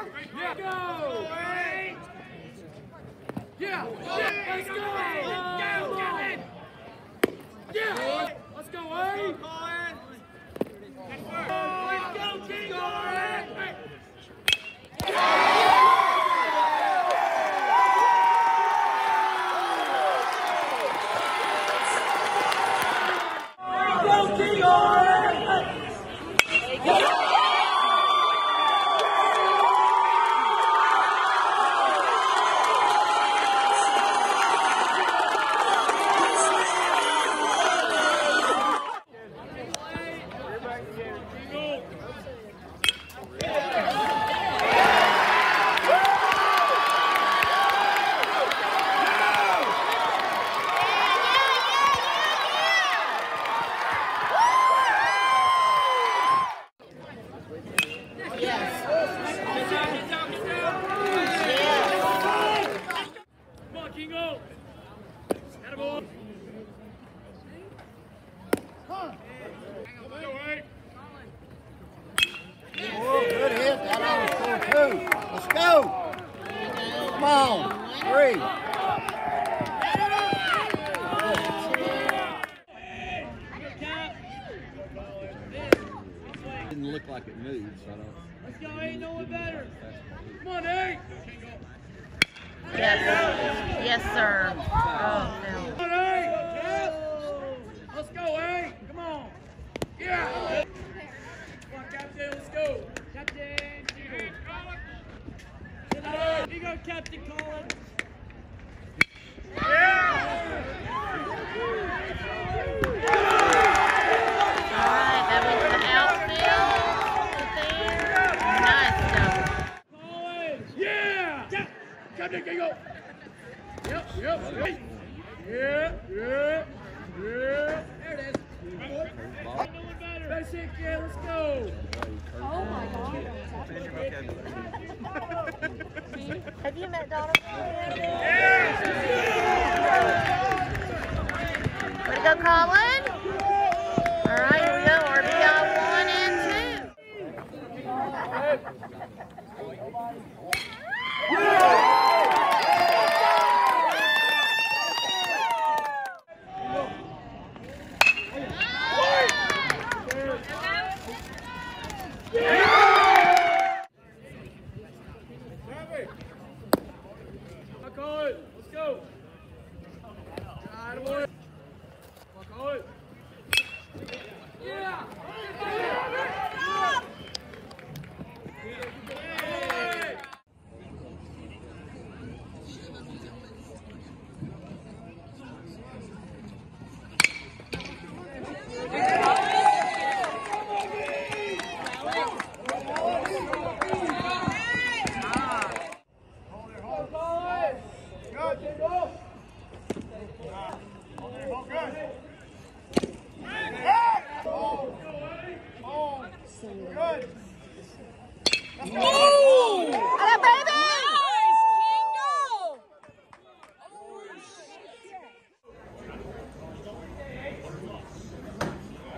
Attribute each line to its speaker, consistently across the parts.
Speaker 1: go! Yeah! Yeah! Let's go! Go, Kevin! Yeah! Let's go, Wade! Let's go, King Orange! Go, King Orange! Kingo Wade!
Speaker 2: Oh, good hit. That ought to score two. Let's go. Come. Three. Didn't look like it moved, so I don't.
Speaker 1: Let's go, ain't no one better! Come on, eight!
Speaker 3: Yes. Yes, sir. Oh, no.
Speaker 1: Come on, eight! Let's go, eight! Come on! Yeah! Come on, Captain, let's go! Captain! Here you go, Captain Collins!
Speaker 3: All right, that was the outfield. There. Nice job.
Speaker 1: Collins! Yeah! Yeah! Captain, Kingo! Yep, yep, yep! Yeah, yeah, yeah! There it is! Ain't no one better! Basic, yeah, let's go!
Speaker 3: Have you met Donna? Way to go, Colin. All right, here we go. RBI one and two.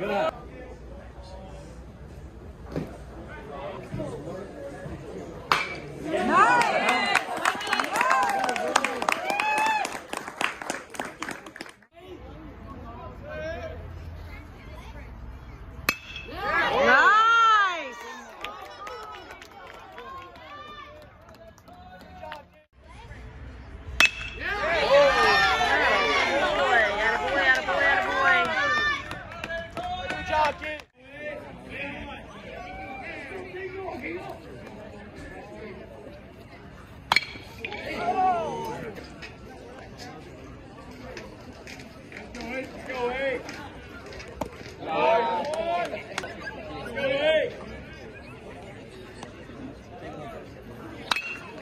Speaker 1: Good night.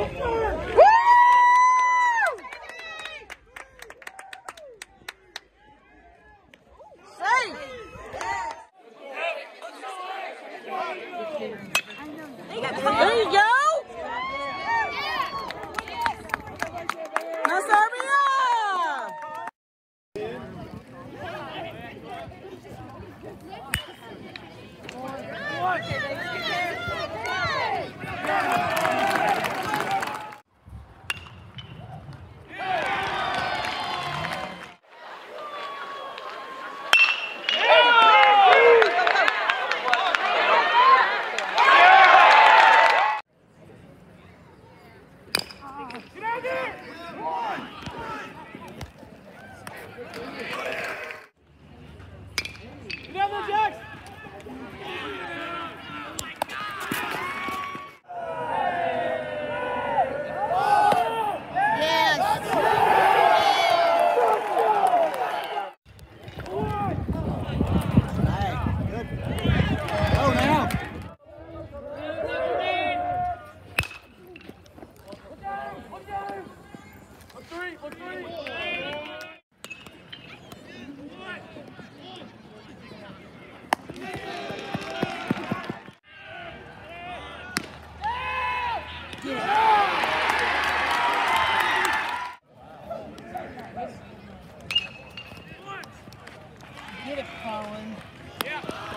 Speaker 1: Okay, baby. Grande dia! it, Colin. Yeah.